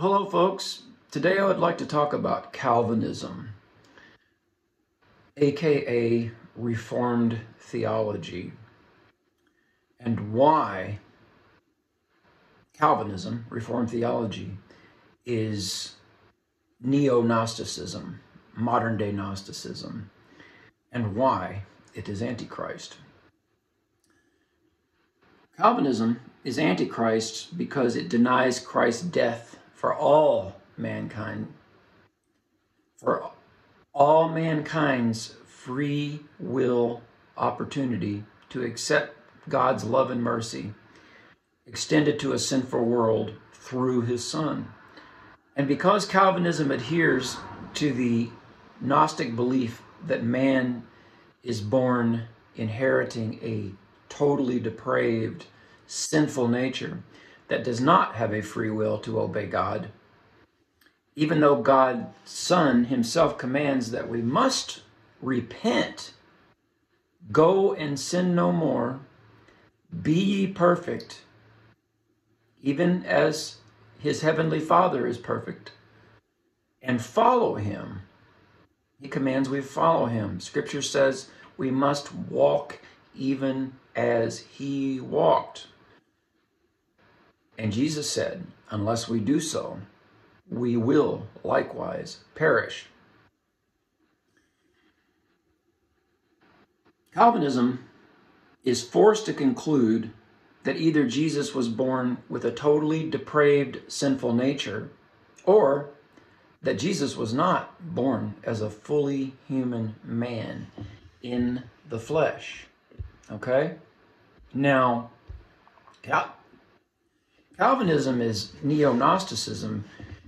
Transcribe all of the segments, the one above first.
Hello, folks. Today I would like to talk about Calvinism, aka Reformed theology, and why Calvinism, Reformed theology, is neo Gnosticism, modern day Gnosticism, and why it is Antichrist. Calvinism is Antichrist because it denies Christ's death for all mankind, for all mankind's free will opportunity to accept God's love and mercy extended to a sinful world through his Son. And because Calvinism adheres to the Gnostic belief that man is born inheriting a totally depraved, sinful nature that does not have a free will to obey God, even though God's Son himself commands that we must repent, go and sin no more, be ye perfect, even as his heavenly Father is perfect, and follow him. He commands we follow him. Scripture says we must walk even as he walked. And Jesus said, Unless we do so, we will likewise perish. Calvinism is forced to conclude that either Jesus was born with a totally depraved sinful nature or that Jesus was not born as a fully human man in the flesh. Okay? Now, Calvinism is neo Gnosticism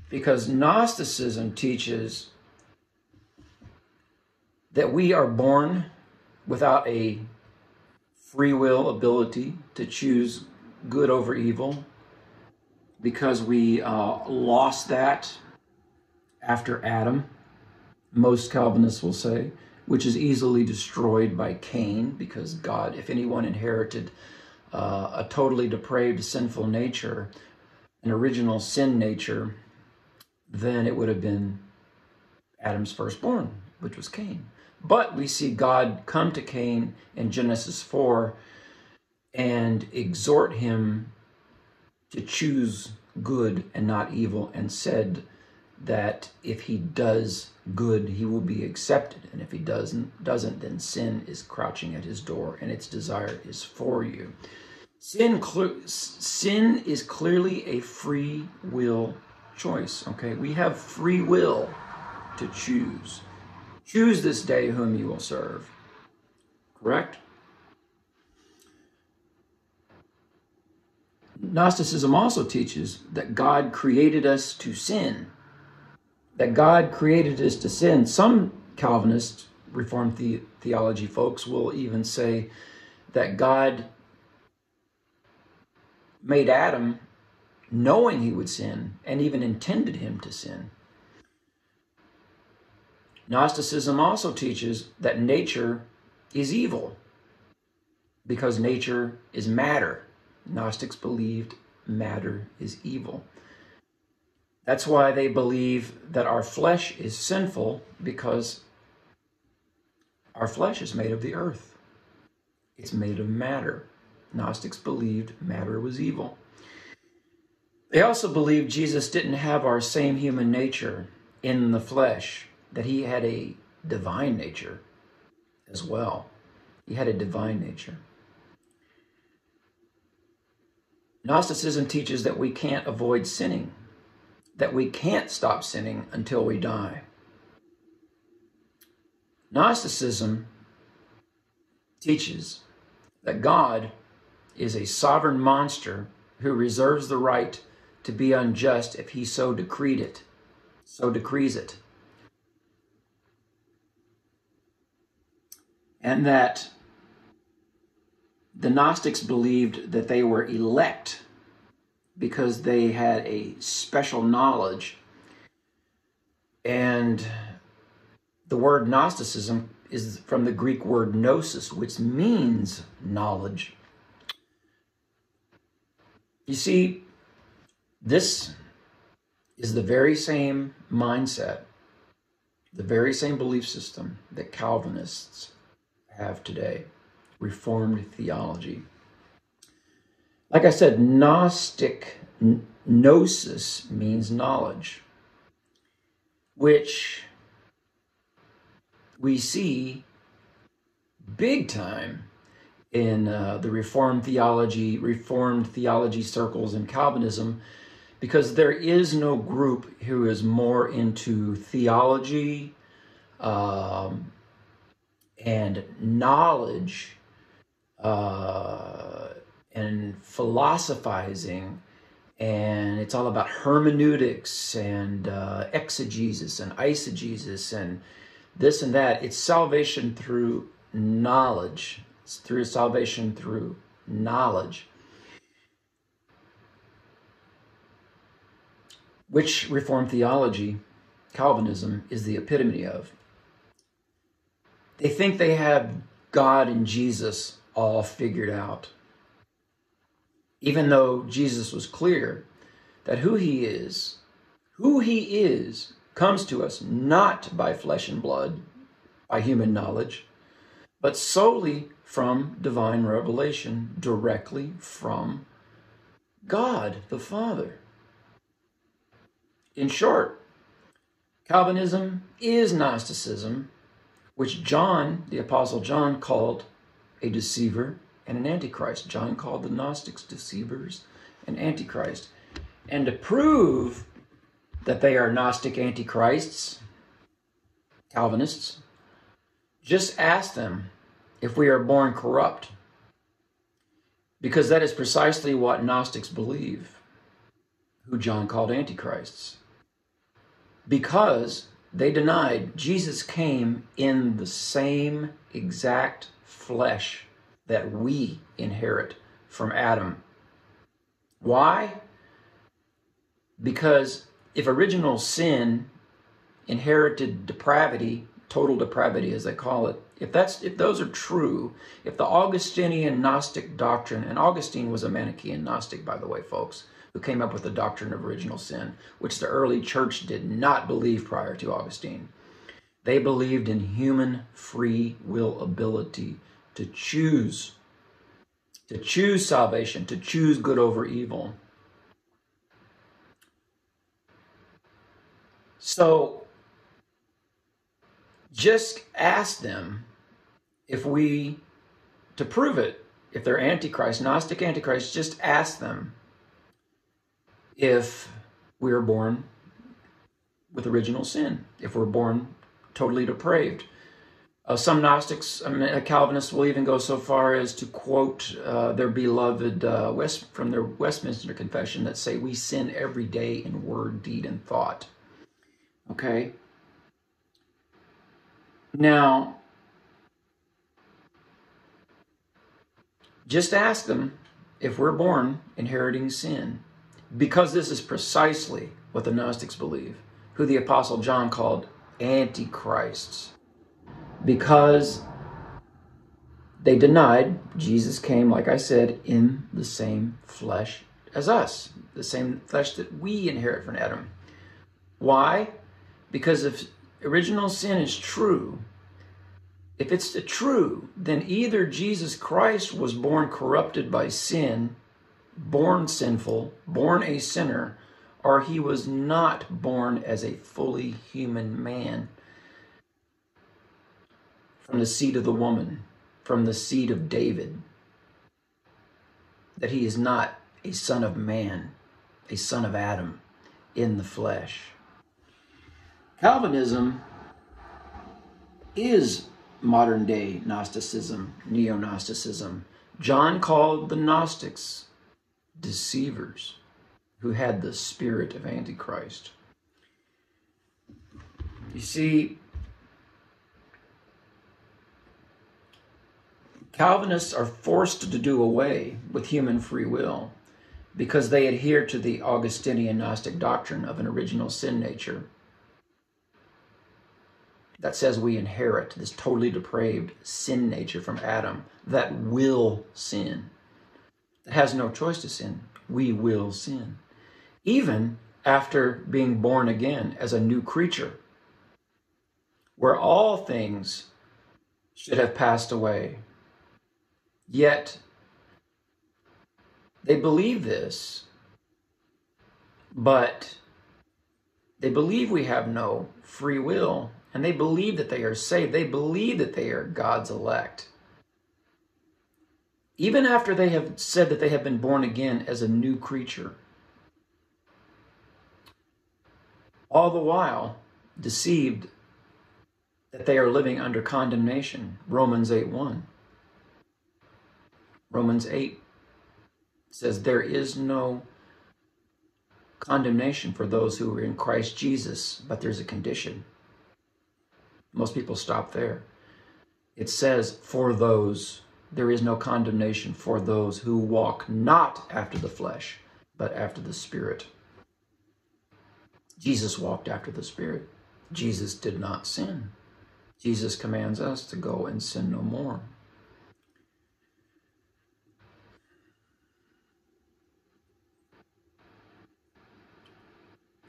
because Gnosticism teaches that we are born without a free will ability to choose good over evil because we uh, lost that after Adam, most Calvinists will say, which is easily destroyed by Cain because God, if anyone inherited uh, a totally depraved, sinful nature, an original sin nature, then it would have been Adam's firstborn, which was Cain. But we see God come to Cain in Genesis 4 and exhort him to choose good and not evil, and said that if he does good, he will be accepted, and if he doesn't, doesn't, then sin is crouching at his door, and its desire is for you. Sin, sin is clearly a free will choice. Okay, we have free will to choose. Choose this day whom you will serve. Correct? Gnosticism also teaches that God created us to sin. That God created us to sin. Some Calvinist Reformed the- theology folks will even say that God made Adam knowing he would sin and even intended him to sin. Gnosticism also teaches that nature is evil because nature is matter. Gnostics believed matter is evil. That's why they believe that our flesh is sinful because our flesh is made of the earth. It's made of matter. Gnostics believed matter was evil. They also believed Jesus didn't have our same human nature in the flesh that he had a divine nature as well. He had a divine nature. Gnosticism teaches that we can't avoid sinning, that we can't stop sinning until we die. Gnosticism teaches that God is a sovereign monster who reserves the right to be unjust if he so decreed it, so decrees it. and that the Gnostics believed that they were elect because they had a special knowledge. And the word Gnosticism is from the Greek word gnosis, which means knowledge. You see, this is the very same mindset, the very same belief system that Calvinists have today Reformed theology. Like I said, Gnostic gnosis means knowledge, which we see big time in uh, the Reformed theology, Reformed theology circles and Calvinism, because there is no group who is more into theology um, and knowledge uh, and philosophizing and it's all about hermeneutics and uh, exegesis and eisegesis and this and that. It's salvation through knowledge. It's through salvation through knowledge. Which Reformed theology, Calvinism, is the epitome of. They think they have God and Jesus all figured out. Even though Jesus was clear that who he is, who he is, comes to us not by flesh and blood, by human knowledge, but solely from divine revelation, directly from God the Father. In short, Calvinism is Gnosticism, which John, the Apostle John, called a deceiver and an antichrist. John called the Gnostics deceivers and antichrist. And to prove that they are Gnostic antichrists, Calvinists, just ask them if we are born corrupt. Because that is precisely what Gnostics believe, who John called antichrists. Because they denied Jesus came in the same exact flesh that we inherit from Adam. Why? Because if original sin inherited depravity, total depravity as they call it, if that's if those are true, if the Augustinian Gnostic doctrine, and Augustine was a Manichaean Gnostic, by the way, folks, who came up with the doctrine of original sin, which the early church did not believe prior to Augustine. They believed in human free will ability to choose, to choose salvation, to choose good over evil. So just ask them if we, to prove it, if they're Antichrist, Gnostic Antichrist, just ask them if we are born with original sin, if we're born totally depraved. Uh, some Gnostics, I mean, Calvinists, will even go so far as to quote uh, their beloved uh, West from their Westminster Confession that say, "We sin every day in word, deed, and thought." Okay. Now, just ask them if we're born inheriting sin, because this is precisely what the Gnostics believe, who the Apostle John called antichrists because they denied Jesus came, like I said, in the same flesh as us, the same flesh that we inherit from Adam. Why? Because if original sin is true, if it's the true, then either Jesus Christ was born corrupted by sin, born sinful, born a sinner, or he was not born as a fully human man from the seed of the woman, from the seed of David, that he is not a son of man, a son of Adam in the flesh. Calvinism is modern day Gnosticism, neo Gnosticism. John called the Gnostics deceivers who had the spirit of Antichrist. You see, Calvinists are forced to do away with human free will because they adhere to the Augustinian Gnostic doctrine of an original sin nature that says we inherit this totally depraved sin nature from Adam that will sin, that has no choice to sin. We will sin. Even after being born again as a new creature, where all things should have passed away. Yet, they believe this, but they believe we have no free will, and they believe that they are saved. They believe that they are God's elect. Even after they have said that they have been born again as a new creature. All the while, deceived that they are living under condemnation. Romans 8 1. Romans 8 says, There is no condemnation for those who are in Christ Jesus, but there's a condition. Most people stop there. It says, For those, there is no condemnation for those who walk not after the flesh, but after the Spirit. Jesus walked after the Spirit. Jesus did not sin. Jesus commands us to go and sin no more.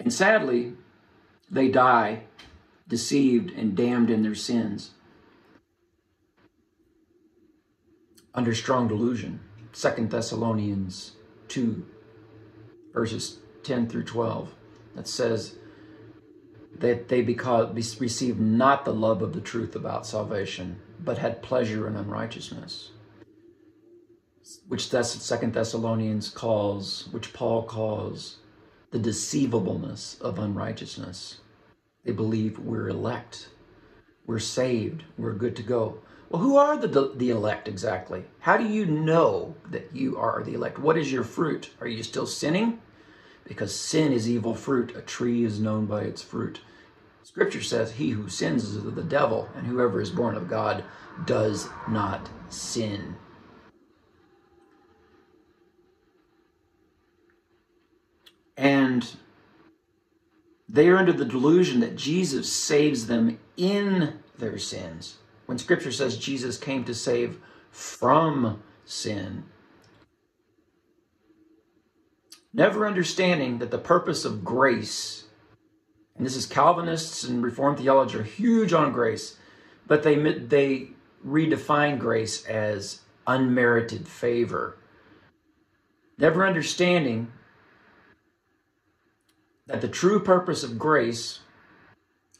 And sadly, they die deceived and damned in their sins under strong delusion. Second Thessalonians 2, verses 10 through 12, that says, that they because received not the love of the truth about salvation, but had pleasure in unrighteousness. Which Second Thessalonians calls, which Paul calls the deceivableness of unrighteousness. They believe we're elect, we're saved, we're good to go. Well, who are the, the elect exactly? How do you know that you are the elect? What is your fruit? Are you still sinning? Because sin is evil fruit. A tree is known by its fruit. Scripture says, He who sins is of the devil, and whoever is born of God does not sin. And they are under the delusion that Jesus saves them in their sins. When Scripture says Jesus came to save from sin, never understanding that the purpose of grace and this is Calvinists and Reformed theology are huge on grace, but they they redefine grace as unmerited favor. Never understanding that the true purpose of grace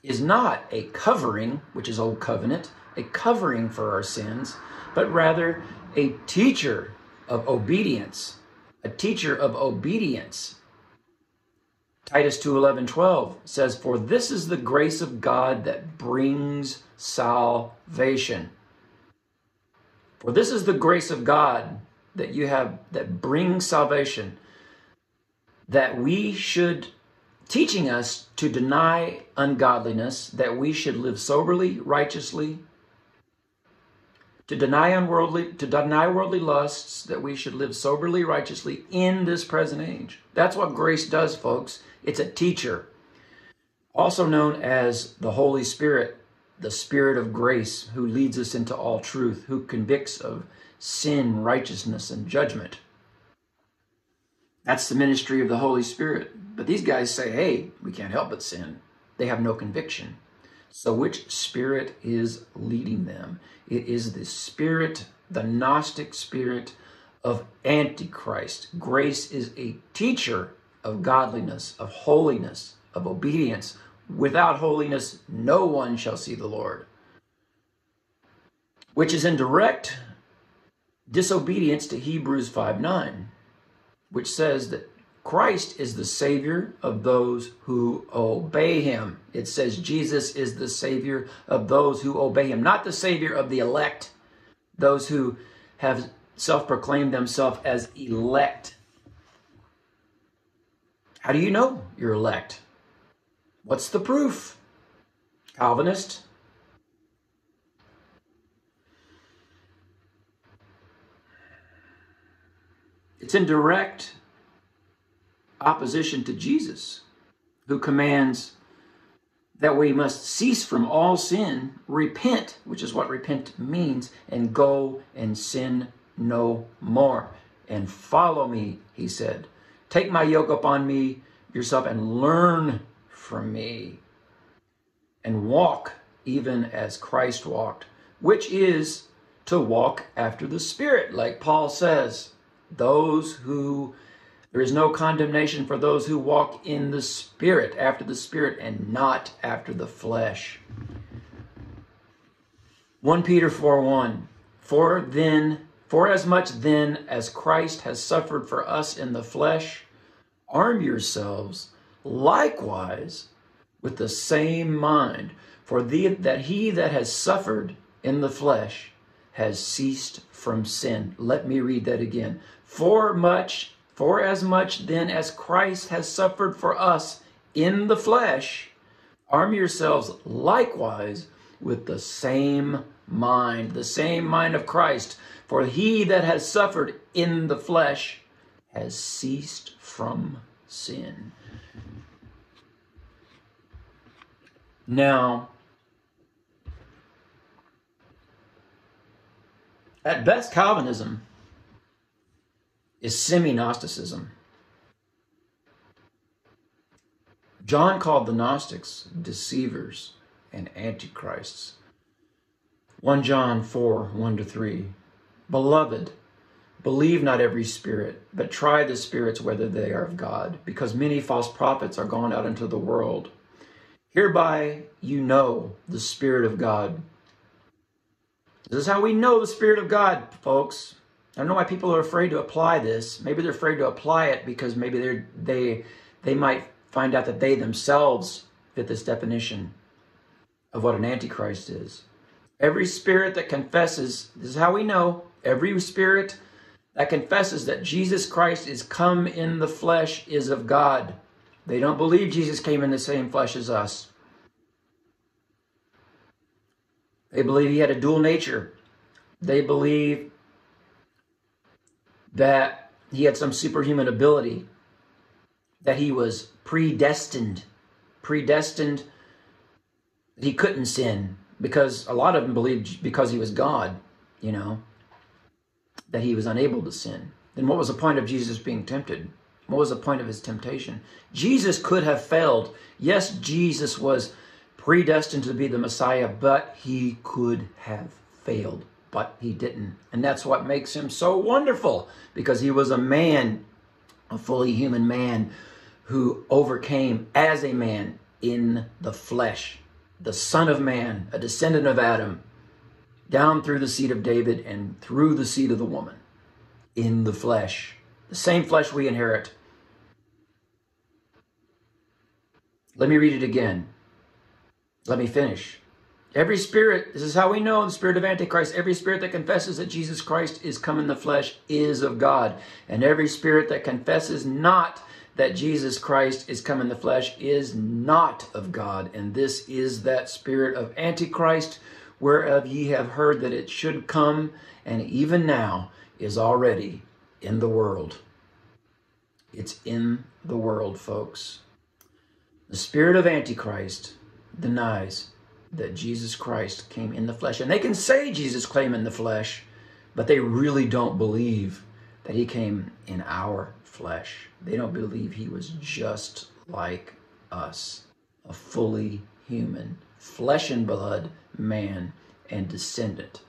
is not a covering, which is old covenant, a covering for our sins, but rather a teacher of obedience, a teacher of obedience Titus 2 11, 12 says, For this is the grace of God that brings salvation. For this is the grace of God that you have that brings salvation, that we should, teaching us to deny ungodliness, that we should live soberly, righteously, to deny unworldly, to deny worldly lusts, that we should live soberly, righteously in this present age. That's what grace does, folks. It's a teacher, also known as the Holy Spirit, the Spirit of grace, who leads us into all truth, who convicts of sin, righteousness, and judgment. That's the ministry of the Holy Spirit. But these guys say, hey, we can't help but sin. They have no conviction. So, which spirit is leading them? It is the spirit, the Gnostic spirit of Antichrist. Grace is a teacher of godliness, of holiness, of obedience. Without holiness, no one shall see the Lord. Which is in direct disobedience to Hebrews 5 9, which says that Christ is the Savior of those who obey Him. It says Jesus is the Savior of those who obey Him, not the Savior of the elect, those who have self proclaimed themselves as elect how do you know you're elect? What's the proof? Calvinist? It's in direct opposition to Jesus, who commands that we must cease from all sin, repent, which is what repent means, and go and sin no more. And follow me, he said. Take my yoke upon me, yourself and learn from me and walk even as Christ walked, which is to walk after the Spirit, like Paul says. Those who, there is no condemnation for those who walk in the Spirit, after the Spirit, and not after the flesh. 1 Peter 4 1. For then, for as much then as Christ has suffered for us in the flesh, arm yourselves likewise with the same mind. For the, that he that has suffered in the flesh has ceased from sin. Let me read that again. For much, for as much then as Christ has suffered for us in the flesh, arm yourselves likewise with the same mind, the same mind of Christ. For he that has suffered in the flesh has ceased from sin. Now, at best, Calvinism is semi Gnosticism. John called the Gnostics deceivers and antichrists. 1 John 4 1 to 3. Beloved, believe not every spirit, but try the spirits whether they are of God, because many false prophets are gone out into the world. Hereby you know the Spirit of God. This is how we know the Spirit of God, folks. I don't know why people are afraid to apply this. Maybe they're afraid to apply it because maybe they're, they they might find out that they themselves fit this definition of what an antichrist is. Every spirit that confesses, this is how we know, every spirit that confesses that Jesus Christ is come in the flesh is of God. They don't believe Jesus came in the same flesh as us. They believe he had a dual nature. They believe that he had some superhuman ability, that he was predestined, predestined, he couldn't sin, because a lot of them believed because he was God, you know, that he was unable to sin. Then what was the point of Jesus being tempted? What was the point of his temptation? Jesus could have failed. Yes, Jesus was predestined to be the Messiah, but he could have failed, but he didn't. And that's what makes him so wonderful because he was a man, a fully human man who overcame as a man in the flesh the Son of Man, a descendant of Adam, down through the seed of David and through the seed of the woman in the flesh. The same flesh we inherit. Let me read it again. Let me finish. Every spirit, this is how we know the spirit of Antichrist, every spirit that confesses that Jesus Christ is come in the flesh is of God. And every spirit that confesses not that Jesus Christ is come in the flesh is not of God, and this is that spirit of Antichrist, whereof ye have heard that it should come, and even now is already in the world. It's in the world, folks. The spirit of Antichrist denies that Jesus Christ came in the flesh. And they can say Jesus came in the flesh, but they really don't believe that he came in our flesh. They don't believe he was just like us, a fully human, flesh and blood man and descendant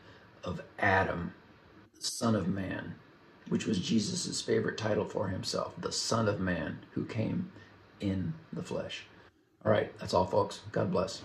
of Adam, the Son of Man, which was Jesus' favorite title for himself, the Son of Man who came in the flesh. All right, that's all, folks. God bless.